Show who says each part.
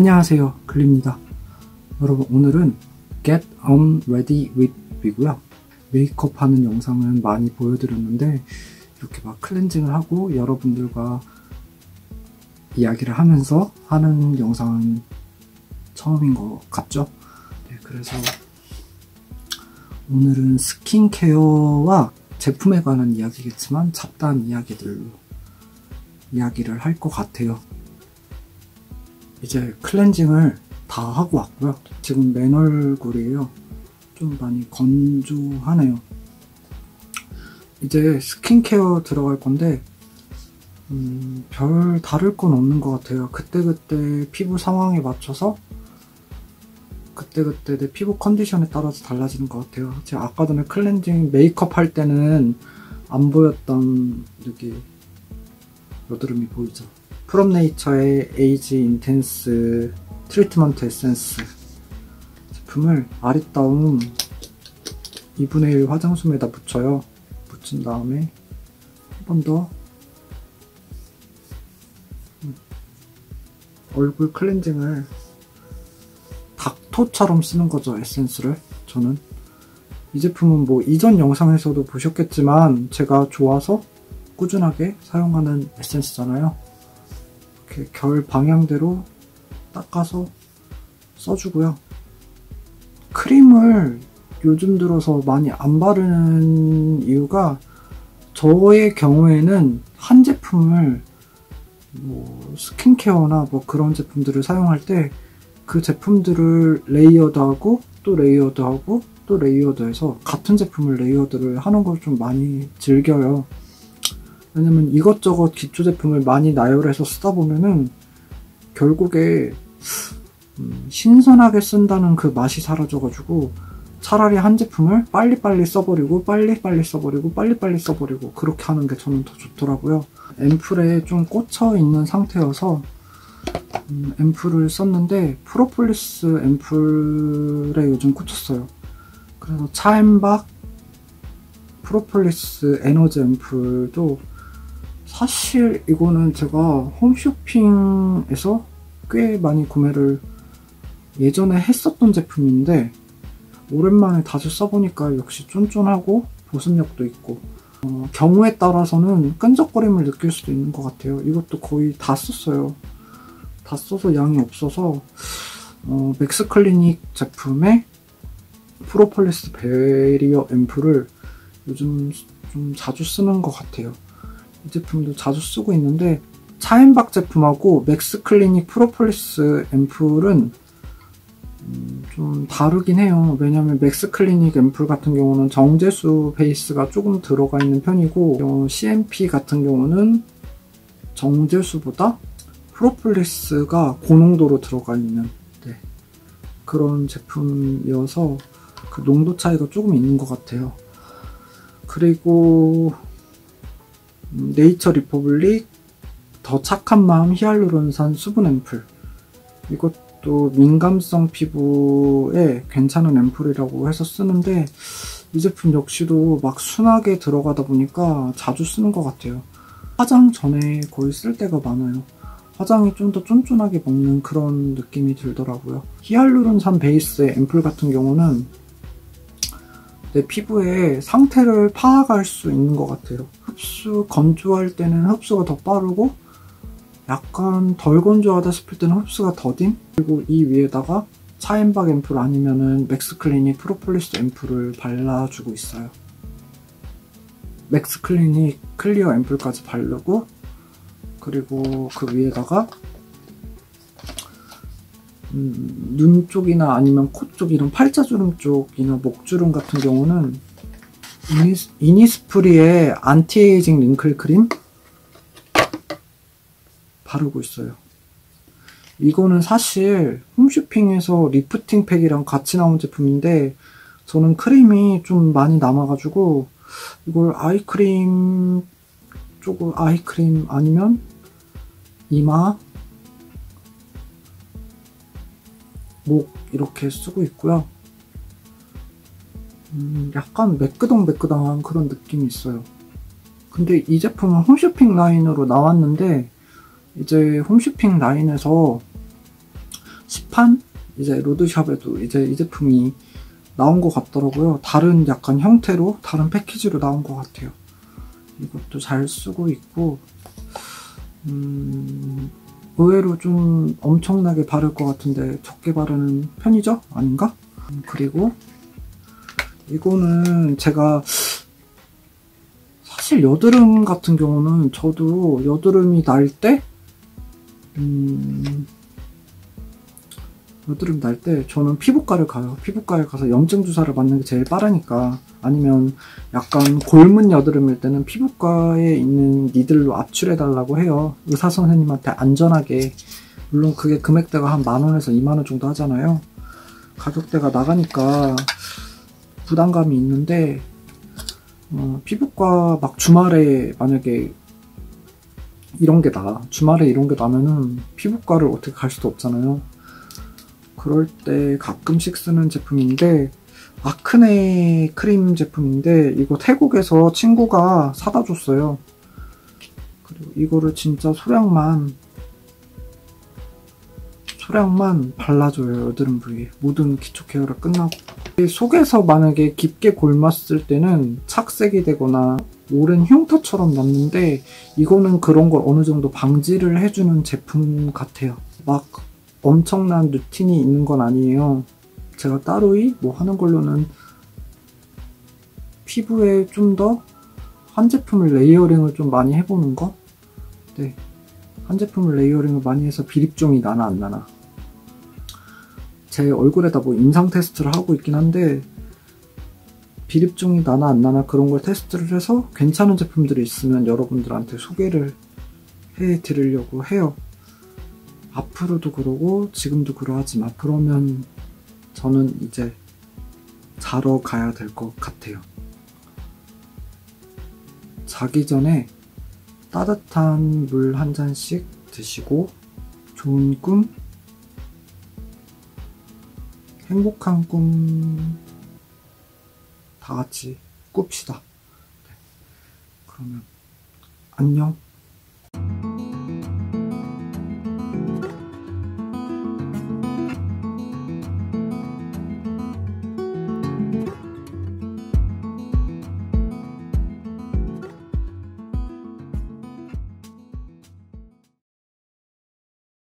Speaker 1: 안녕하세요 글리입니다 여러분 오늘은 Get On Ready With Me고요 메이크업 하는 영상은 많이 보여드렸는데 이렇게 막 클렌징을 하고 여러분들과 이야기를 하면서 하는 영상은 처음인 것 같죠? 네, 그래서 오늘은 스킨케어와 제품에 관한 이야기겠지만 잡다한 이야기들로 이야기를 할 것 같아요. 이제 클렌징을 다 하고 왔고요. 지금 맨 얼굴이에요. 좀 많이 건조하네요. 이제 스킨케어 들어갈 건데 음, 별 다를 건 없는 것 같아요. 그때그때 피부 상황에 맞춰서 그때그때 내 피부 컨디션에 따라서 달라지는 것 같아요. 제가 아까 전에 클렌징 메이크업 할 때는 안 보였던 여기 여드름이 보이죠. 프롬네이처의 age intense treatment essence 제품을 아리따움 2분의 1 화장솜에다 붙여요. 붙인 다음에 한 번더 음, 얼굴 클렌징을 닦토처럼 쓰는 거죠, 에센스를. 저는. 이 제품은 뭐 이전 영상에서도 보셨겠지만 제가 좋아서 꾸준하게 사용하는 에센스잖아요. 이렇게 결 방향대로 닦아서 써주고요. 크림을 요즘 들어서 많이 안 바르는 이유가 저의 경우에는 한 제품을 뭐 스킨케어나 뭐 그런 제품들을 사용할 때 그 제품들을 레이어드하고 또 레이어드하고 또 레이어드해서 같은 제품을 레이어드를 하는 걸 좀 많이 즐겨요. 왜냐면 이것저것 기초 제품을 많이 나열해서 쓰다 보면은 결국에 음, 신선하게 쓴다는 그 맛이 사라져가지고 차라리 한 제품을 빨리빨리 써버리고 빨리빨리 써버리고 빨리빨리 써버리고 그렇게 하는 게 저는 더 좋더라고요. 앰플에 좀 꽂혀 있는 상태여서 음, 앰플을 썼는데 프로폴리스 앰플에 요즘 꽂혔어요. 그래서 차엠박 프로폴리스 에너지 앰플도 사실 이거는 제가 홈쇼핑에서 꽤 많이 구매를 예전에 했었던 제품인데 오랜만에 다시 써보니까 역시 쫀쫀하고 보습력도 있고 어, 경우에 따라서는 끈적거림을 느낄 수도 있는 것 같아요. 이것도 거의 다 썼어요. 다 써서 양이 없어서 어, 맥스클리닉 제품의 프로폴리스 barrier 앰플을 요즘 좀 자주 쓰는 것 같아요. 이 제품도 자주 쓰고 있는데 차앤박 제품하고 맥스클리닉 프로폴리스 앰플은 음, 좀 다르긴 해요. 왜냐면 맥스클리닉 앰플 같은 경우는 정제수 베이스가 조금 들어가 있는 편이고 CNP 같은 경우는 정제수보다 프로폴리스가 고농도로 들어가 있는 네, 그런 제품이어서 그 농도 차이가 조금 있는 것 같아요. 그리고 네이처 리퍼블릭 더 착한 마음 히알루론산 수분 앰플. 이것도 민감성 피부에 괜찮은 앰플이라고 해서 쓰는데 이 제품 역시도 막 순하게 들어가다 보니까 자주 쓰는 것 같아요. 화장 전에 거의 쓸 때가 많아요. 화장이 좀 더 쫀쫀하게 먹는 그런 느낌이 들더라고요. 히알루론산 베이스의 앰플 같은 경우는 내 피부의 상태를 파악할 수 있는 것 같아요. 흡수, 건조할 때는 흡수가 더 빠르고 약간 덜 건조하다 싶을 때는 흡수가 더딘? 그리고 이 위에다가 차앤박 앰플 아니면은 맥스클리닉 프로폴리스 앰플을 발라주고 있어요. 맥스클리닉 clear 앰플까지 바르고 그리고 그 위에다가 음, 눈 쪽이나 아니면 코 쪽 이런 팔자주름 쪽이나 목주름 같은 경우는 이니스, 이니스프리의 anti-aging wrinkle 크림 바르고 있어요. 이거는 사실 홈쇼핑에서 리프팅 팩이랑 같이 나온 제품인데 저는 크림이 좀 많이 남아가지고 이걸 아이크림 쪽을 아이크림 아니면 이마 목 이렇게 쓰고 있고요. 음, 약간 매끄덩매끄덩한 그런 느낌이 있어요. 근데 이 제품은 홈쇼핑 라인으로 나왔는데 이제 홈쇼핑 라인에서 로드판 이제 road shop에도 이제 이 제품이 나온 것 같더라고요. 다른 약간 형태로 다른 패키지로 나온 것 같아요. 이것도 잘 쓰고 있고 음, 의외로 좀 엄청나게 바를 것 같은데 적게 바르는 편이죠? 아닌가? 음, 그리고 이거는 제가 사실 여드름 같은 경우는 저도 여드름이 날 때, 음, 여드름 날 때 저는 피부과를 가요. 피부과에 가서 염증 주사를 맞는 게 제일 빠르니까. 아니면 약간 골문 여드름일 때는 피부과에 있는 니들로 압출해 달라고 해요. 의사 선생님한테 안전하게. 물론 그게 금액대가 한 만 원에서 2만 원 정도 하잖아요. 가격대가 나가니까 부담감이 있는데 어, 피부과 막 주말에 만약에 이런 게 나, 주말에 이런 게 나면은 피부과를 어떻게 갈 수도 없잖아요. 그럴 때 가끔씩 쓰는 제품인데 아크네 크림 제품인데 이거 태국에서 친구가 사다 줬어요. 그리고 이거를 진짜 소량만 소량만 발라줘요 여드름 부위에. 모든 기초 케어를 끝나고. 속에서 만약에 깊게 골랐을 때는 착색이 되거나 오랜 흉터처럼 남는데 이거는 그런 걸 어느 정도 방지를 해주는 제품 같아요. 막 엄청난 루틴이 있는 건 아니에요. 제가 따로이 뭐 하는 걸로는 피부에 좀 더 한 제품을 layering을 좀 많이 해보는 거? 네. 한 제품을 layering을 많이 해서 비립종이 나나 안 나나 제 얼굴에다 뭐 임상 테스트를 하고 있긴 한데 비립종이 나나 안 나나 그런 걸 테스트를 해서 괜찮은 제품들이 있으면 여러분들한테 소개를 해 드리려고 해요. 앞으로도 그러고 지금도 그러하지만 그러면 저는 이제 자러 가야 될 것 같아요. 자기 전에 따뜻한 물 한 잔씩 드시고 좋은 꿈 행복한 꿈 다 같이 꿉시다. 네. 그러면 안녕.